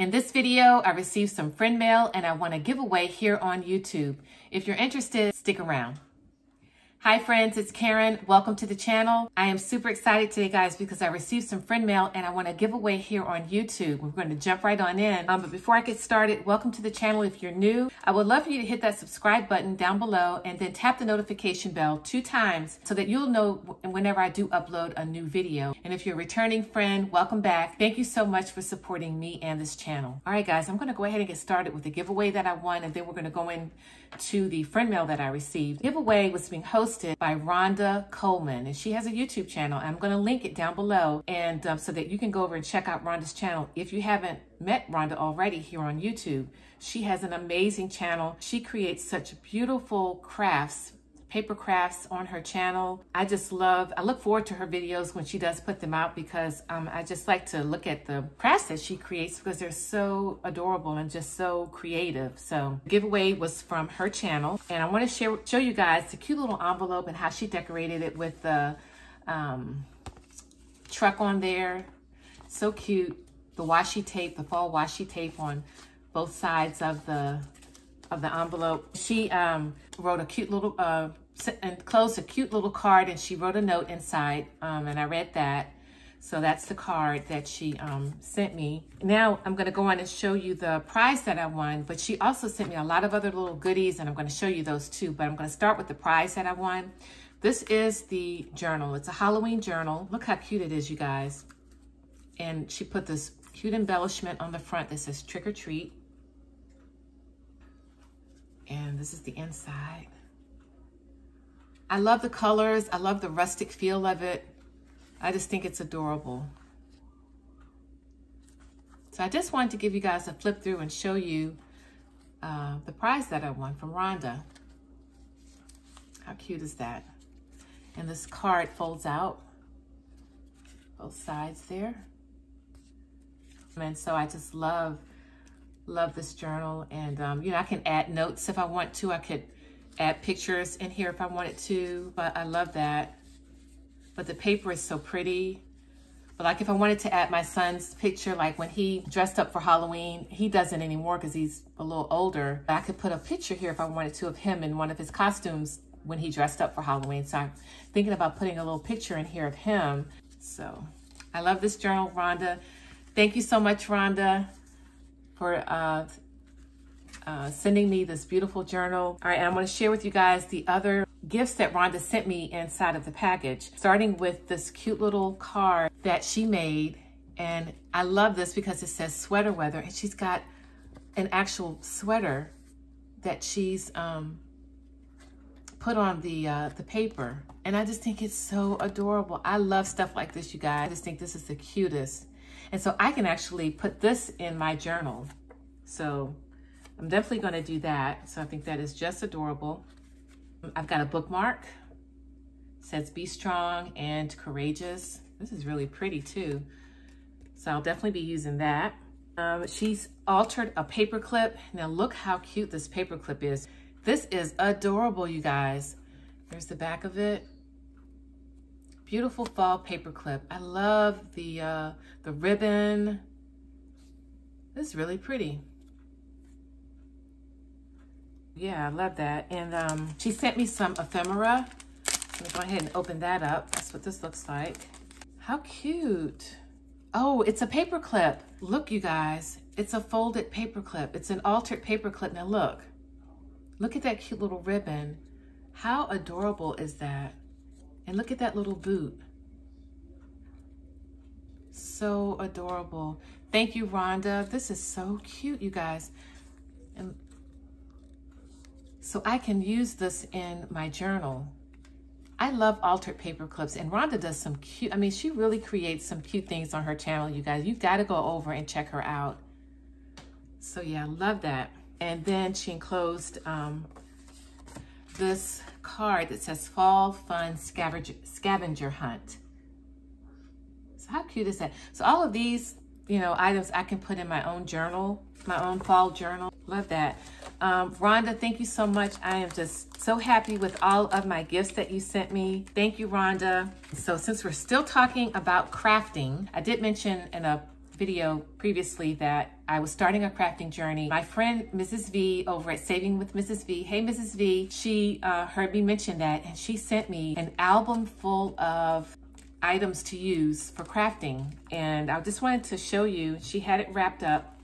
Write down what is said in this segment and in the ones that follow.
In this video, I received some friend mail and I want to give away here on YouTube. If you're interested, stick around. Hi friends, it's Karen. Welcome to the channel. I am super excited today, guys, because I received some friend mail and I want to give away here on YouTube. We're going to jump right on in. Um, but before I get started, welcome to the channel if you're new. I would love for you to hit that subscribe button down below and then tap the notification bell two times so that you'll know whenever I do upload a new video. And if you're a returning friend, welcome back. Thank you so much for supporting me and this channel. All right, guys, I'm going to go ahead and get started with the giveaway that I won and then we're going to go in to the friend mail that I received. Giveaway was being hosted by Rhonda Coleman, and she has a YouTube channel. I'm going to link it down below, and um, so that you can go over and check out Rhonda's channel if you haven't met Rhonda already here on YouTube. She has an amazing channel. She creates such beautiful crafts paper crafts on her channel. I just love, I look forward to her videos when she does put them out because um, I just like to look at the crafts that she creates because they're so adorable and just so creative. So giveaway was from her channel and I want to share, show you guys the cute little envelope and how she decorated it with the um, truck on there. So cute. The washi tape, the fall washi tape on both sides of the of the envelope. She um, wrote a cute little uh, and closed a cute little card and she wrote a note inside um, and I read that. So that's the card that she um, sent me. Now I'm gonna go on and show you the prize that I won, but she also sent me a lot of other little goodies and I'm gonna show you those too, but I'm gonna start with the prize that I won. This is the journal. It's a Halloween journal. Look how cute it is, you guys. And she put this cute embellishment on the front that says trick or treat. And this is the inside. I love the colors. I love the rustic feel of it. I just think it's adorable. So I just wanted to give you guys a flip through and show you uh, the prize that I won from Rhonda. How cute is that? And this card folds out both sides there. And so I just love, love this journal. And, um, you know, I can add notes if I want to. I could add pictures in here if I wanted to, but I love that. But the paper is so pretty. But like if I wanted to add my son's picture, like when he dressed up for Halloween, he doesn't anymore because he's a little older. But I could put a picture here if I wanted to of him in one of his costumes when he dressed up for Halloween. So I'm thinking about putting a little picture in here of him. So I love this journal, Rhonda. Thank you so much, Rhonda, for uh, uh, sending me this beautiful journal. All right, and I'm gonna share with you guys the other gifts that Rhonda sent me inside of the package, starting with this cute little card that she made. And I love this because it says sweater weather and she's got an actual sweater that she's um, put on the uh, the paper. And I just think it's so adorable. I love stuff like this, you guys. I just think this is the cutest. And so I can actually put this in my journal. So I'm definitely going to do that. So I think that is just adorable. I've got a bookmark. It says be strong and courageous. This is really pretty too. So I'll definitely be using that. Um, she's altered a paper clip. Now look how cute this paper clip is. This is adorable, you guys. There's the back of it. Beautiful fall paper clip. I love the, uh, the ribbon. This is really pretty. Yeah, I love that. And um, she sent me some ephemera. Let me go ahead and open that up. That's what this looks like. How cute. Oh, it's a paper clip. Look, you guys, it's a folded paper clip. It's an altered paper clip. Now look, look at that cute little ribbon. How adorable is that? And look at that little boot. So adorable. Thank you, Rhonda. This is so cute, you guys. And so I can use this in my journal. I love altered paper clips and Rhonda does some cute, I mean, she really creates some cute things on her channel, you guys. You've got to go over and check her out. So yeah, I love that. And then she enclosed um, this card that says Fall Fun Scavenger, Scavenger Hunt. So how cute is that? So all of these, you know, items I can put in my own journal, my own fall journal. Love that. Um, Rhonda, thank you so much. I am just so happy with all of my gifts that you sent me. Thank you, Rhonda. So since we're still talking about crafting, I did mention in a video previously that I was starting a crafting journey. My friend Mrs. Vee over at Saving with Mrs. Vee, hey Mrs. Vee, she uh, heard me mention that and she sent me an album full of items to use for crafting. And I just wanted to show you, she had it wrapped up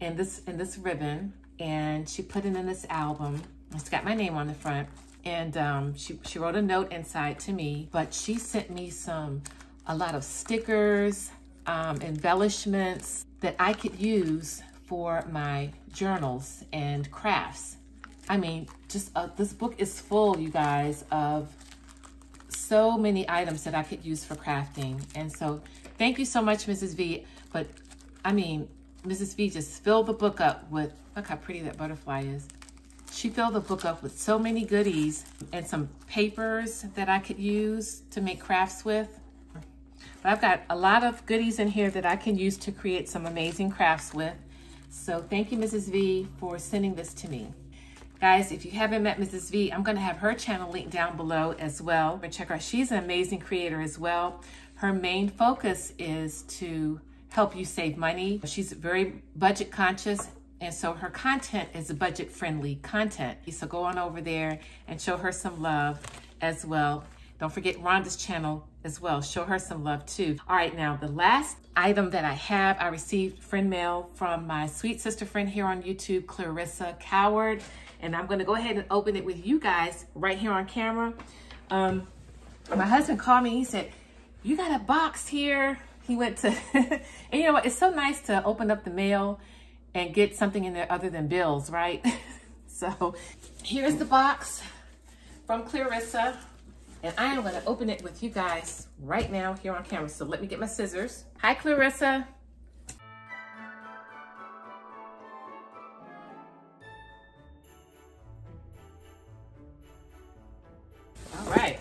in this, in this ribbon and she put it in this album. It's got my name on the front. And um, she, she wrote a note inside to me, but she sent me some, a lot of stickers, um, embellishments that I could use for my journals and crafts. I mean, just uh, this book is full, you guys, of so many items that I could use for crafting. And so thank you so much, Mrs. Vee. But I mean, Mrs. Vee just filled the book up with, look how pretty that butterfly is. She filled the book up with so many goodies and some papers that I could use to make crafts with. But I've got a lot of goodies in here that I can use to create some amazing crafts with. So thank you, Mrs. Vee, for sending this to me. Guys, if you haven't met Mrs. Vee, I'm going to have her channel linked down below as well. But check her out. She's an amazing creator as well. Her main focus is to help you save money. She's very budget conscious. And so her content is budget friendly content. So go on over there and show her some love as well. Don't forget Rhonda's channel as well. Show her some love too. All right, now the last item that I have, I received friend mail from my sweet sister friend here on YouTube, Clarissa Coward. And I'm gonna go ahead and open it with you guys right here on camera. Um, my husband called me, he said, you got a box here. He went to, and you know what, it's so nice to open up the mail and get something in there other than bills, right? so here's the box from Clarissa. And I am gonna open it with you guys right now here on camera. So let me get my scissors. Hi, Clarissa. All right.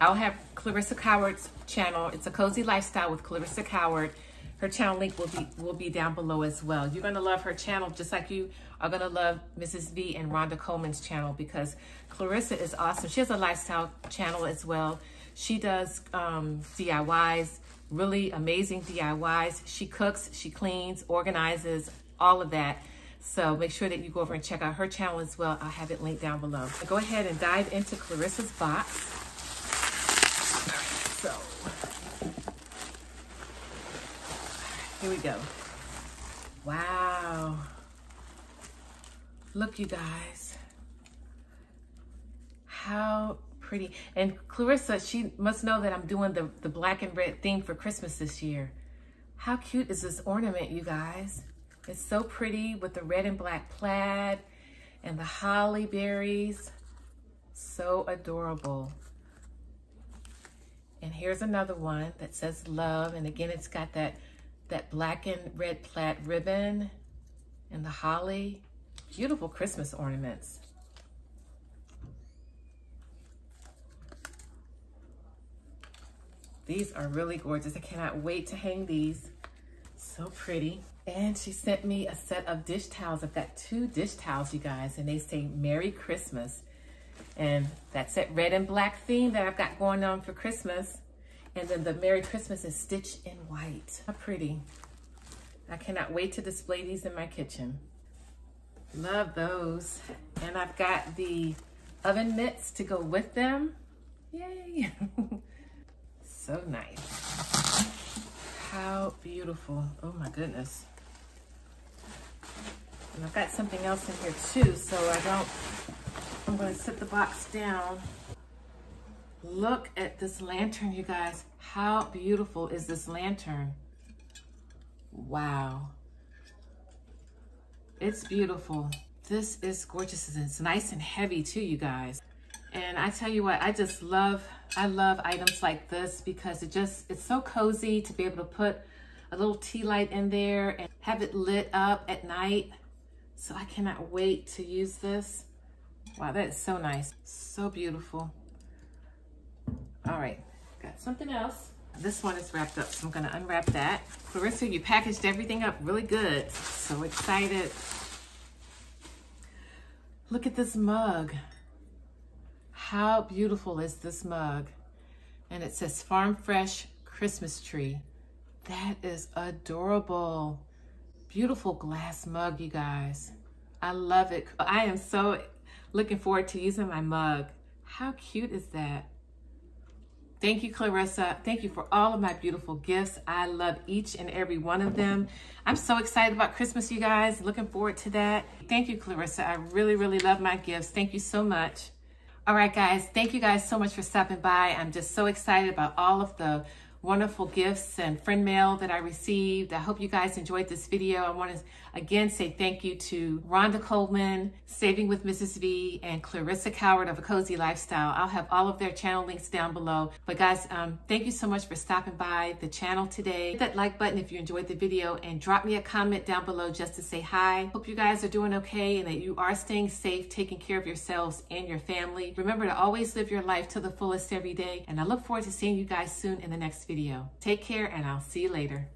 I'll have Clarissa Coward's channel. It's a cozy lifestyle with Clarissa Coward. Her channel link will be will be down below as well. You're gonna love her channel just like you are gonna love Mrs. Vee and Rhonda Coleman's channel because Clarissa is awesome. She has a lifestyle channel as well. She does um, DIYs, really amazing DIYs. She cooks, she cleans, organizes, all of that. So make sure that you go over and check out her channel as well. I'll have it linked down below. Go ahead and dive into Clarissa's box. So Here we go. Wow. Look, you guys. How pretty. And Clarissa, she must know that I'm doing the, the black and red theme for Christmas this year. How cute is this ornament, you guys? It's so pretty with the red and black plaid and the holly berries. So adorable. And here's another one that says love. And again, it's got that that black and red plaid ribbon and the holly. Beautiful Christmas ornaments. These are really gorgeous. I cannot wait to hang these. So pretty. And she sent me a set of dish towels. I've got two dish towels, you guys, and they say Merry Christmas. And that's that red and black theme that I've got going on for Christmas. And then the Merry Christmas is stitched in white. How pretty. I cannot wait to display these in my kitchen. Love those. And I've got the oven mitts to go with them. Yay. so nice. How beautiful. Oh my goodness. And I've got something else in here too, so I don't, I'm gonna set the box down. Look at this lantern, you guys. How beautiful is this lantern? Wow. It's beautiful. This is gorgeous. It's nice and heavy too, you guys. And I tell you what, I just love, I love items like this because it just, it's so cozy to be able to put a little tea light in there and have it lit up at night. So I cannot wait to use this. Wow, that is so nice. So beautiful. All right, got something else. This one is wrapped up, so I'm gonna unwrap that. Clarissa, you packaged everything up really good. So excited. Look at this mug. How beautiful is this mug? And it says Farm Fresh Christmas Tree. That is adorable. Beautiful glass mug, you guys. I love it. I am so looking forward to using my mug. How cute is that? Thank you, Clarissa. Thank you for all of my beautiful gifts. I love each and every one of them. I'm so excited about Christmas, you guys. Looking forward to that. Thank you, Clarissa. I really, really love my gifts. Thank you so much. All right, guys. Thank you guys so much for stopping by. I'm just so excited about all of the wonderful gifts and friend mail that I received. I hope you guys enjoyed this video. I want to again say thank you to Rhonda Coleman, Saving with Mrs. Vee, and Clarissa Coward of A Cozy Lifestyle. I'll have all of their channel links down below. But guys, um, thank you so much for stopping by the channel today. Hit that like button if you enjoyed the video and drop me a comment down below just to say hi. Hope you guys are doing okay and that you are staying safe, taking care of yourselves and your family. Remember to always live your life to the fullest every day. And I look forward to seeing you guys soon in the next video video. Take care and I'll see you later.